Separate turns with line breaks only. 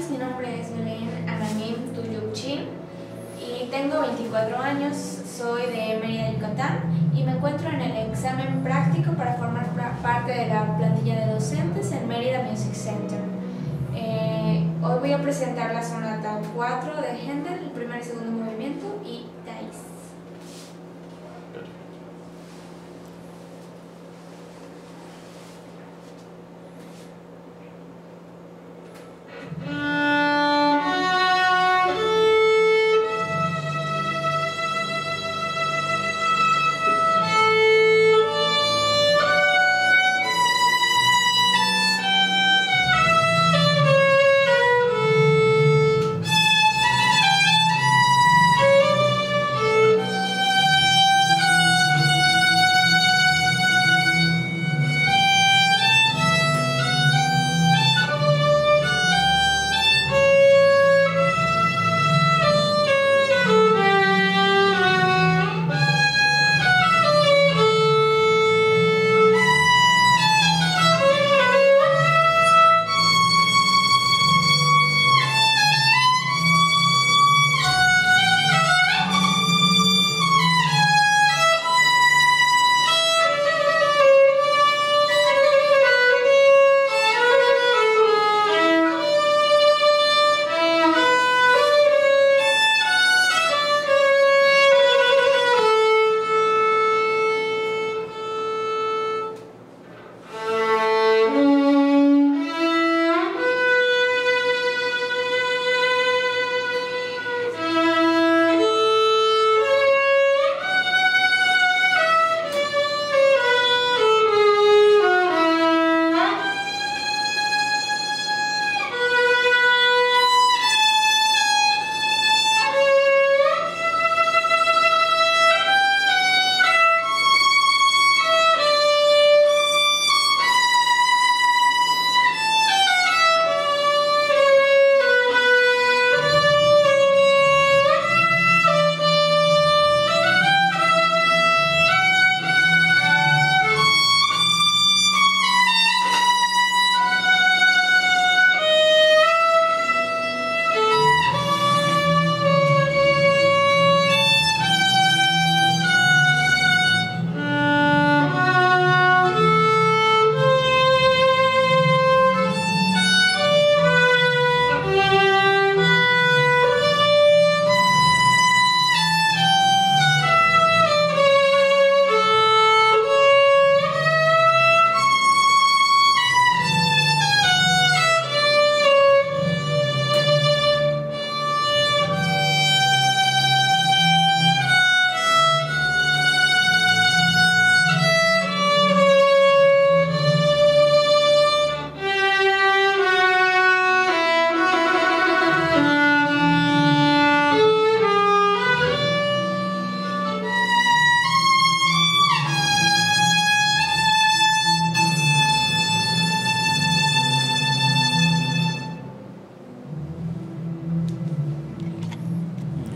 tardes, mi nombre es Belén Anamim Tuyuchin y tengo 24 años, soy de Mérida, Yucatán y me encuentro en el examen práctico para formar parte de la plantilla de docentes en Mérida Music Center. Eh, hoy voy a presentar la sonata 4 de Händel,